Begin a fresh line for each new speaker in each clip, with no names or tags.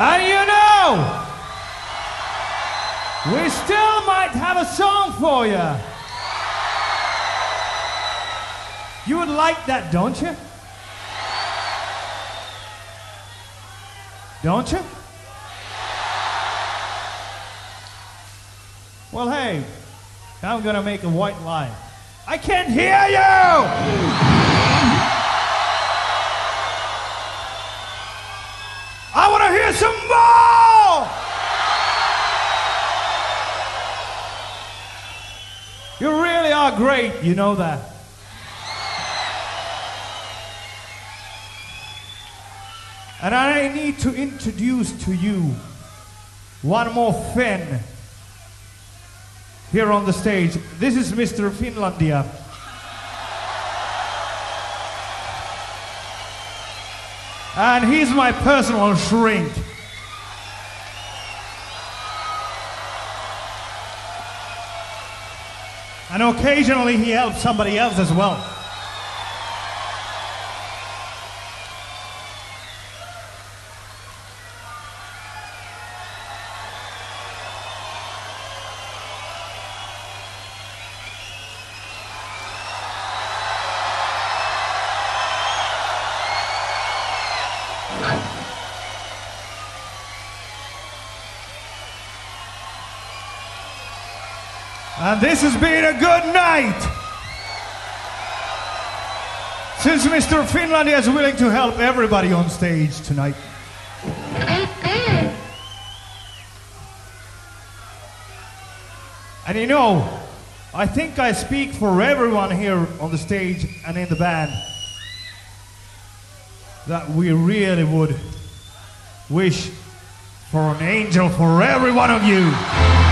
And you know, we still might have a song for you. You would like that, don't you? Don't you? Well, hey, I'm gonna make a white lie. I can't hear you! You know that. And I need to introduce to you one more Finn here on the stage. This is Mr. Finlandia. And he's my personal shrink. And occasionally he helps somebody else as well. And this has been a good night. Since Mr. Finlandia is willing to help everybody on stage tonight. And you know, I think I speak for everyone here on the stage and in the band that we really would wish for an angel for every one of you.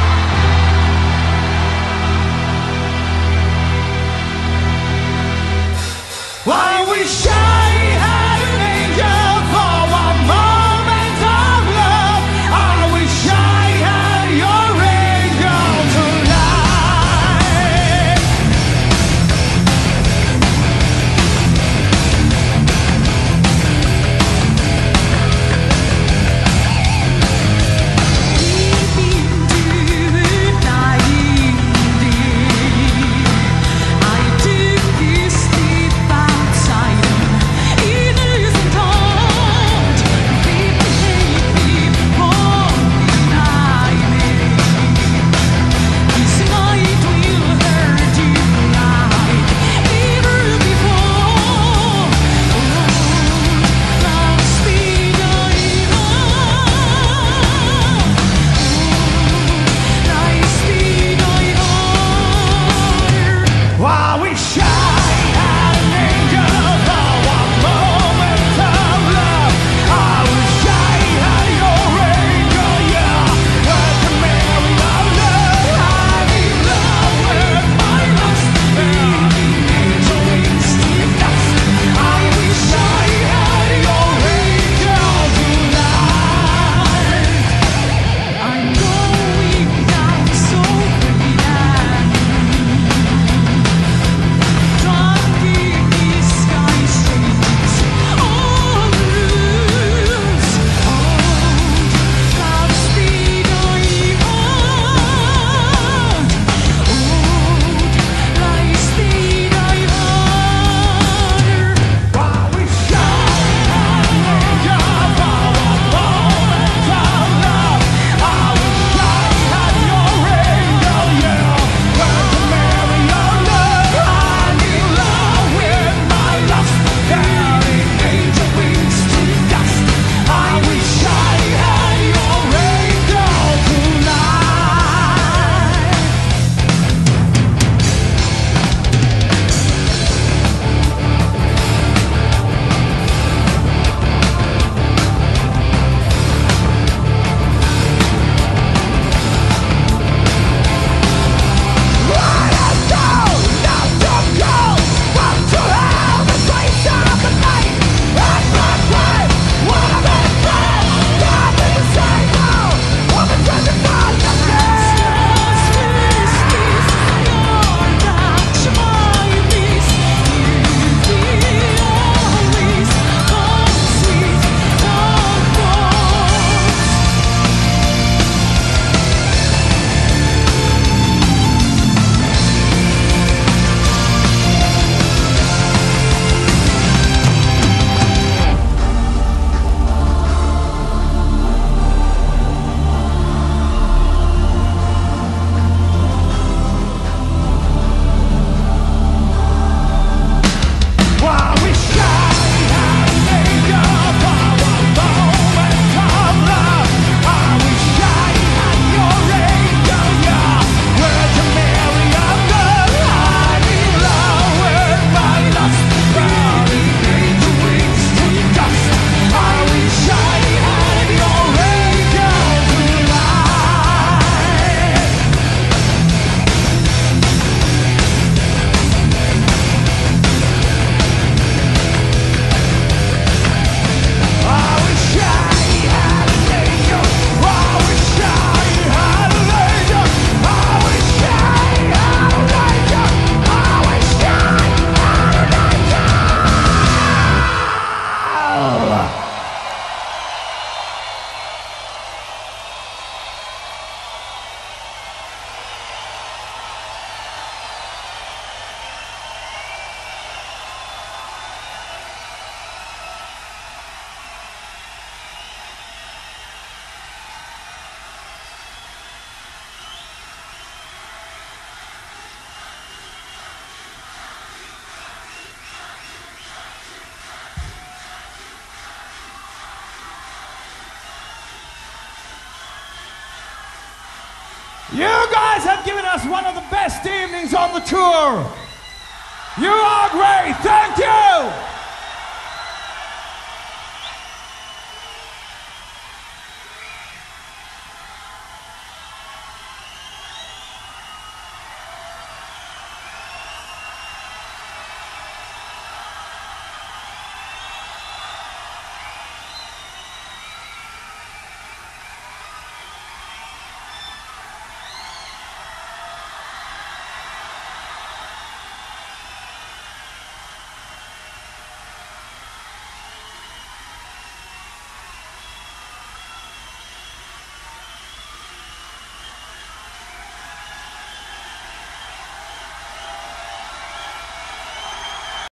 You guys have given us one of the best evenings on the tour. You are great. Thank you.